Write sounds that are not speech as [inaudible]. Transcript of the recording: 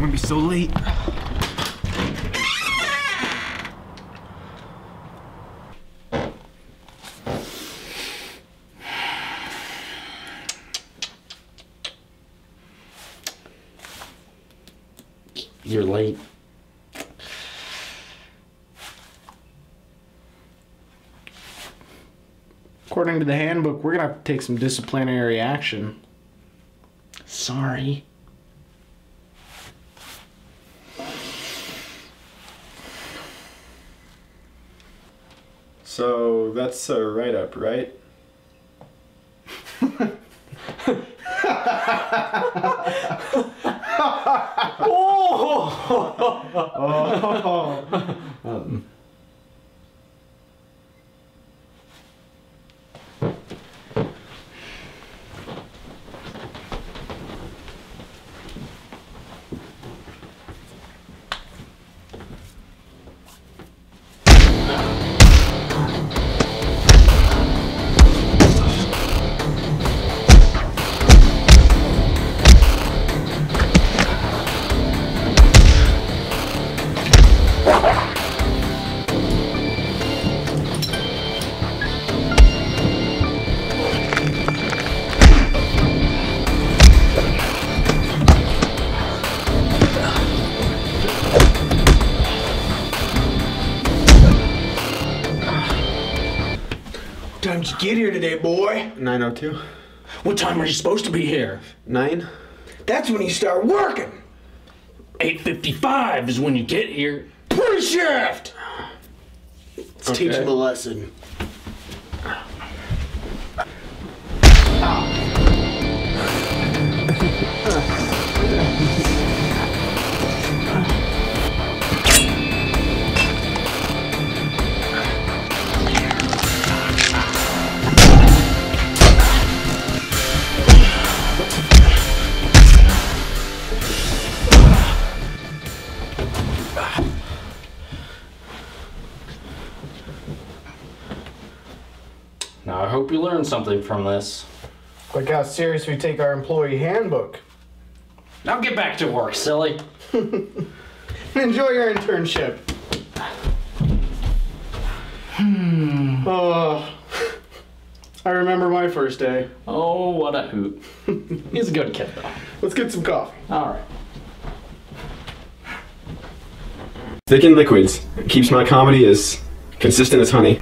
I'm gonna be so late. You're late. According to the handbook, we're gonna have to take some disciplinary action. Sorry. So that's a write up, right? What [laughs] oh! [laughs] oh. [laughs] um, time did you get here today, boy? 902. What time are you supposed to be here? 9? That's when you start working. 8.55 is when you get here. Pre-shift. Let's teach him a lesson. I hope you learned something from this. Like how serious we take our employee handbook. Now get back to work, silly. [laughs] Enjoy your internship. Hmm. Oh, I remember my first day. Oh, what a hoot. He's a good kid, though. Let's get some coffee. All right. Thick in liquids. Keeps my comedy as consistent as honey.